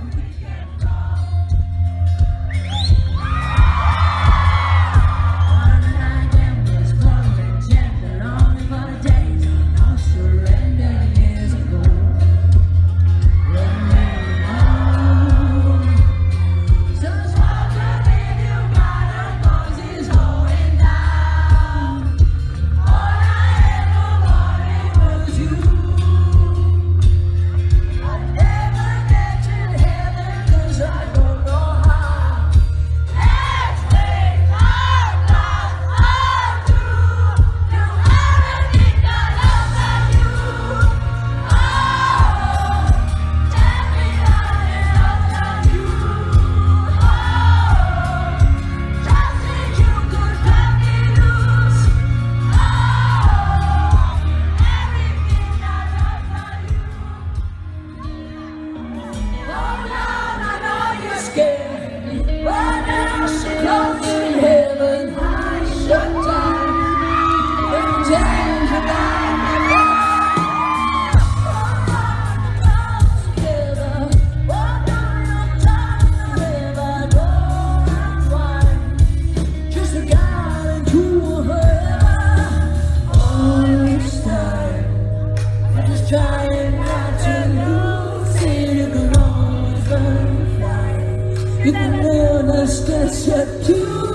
Yeah. You can never sketch up to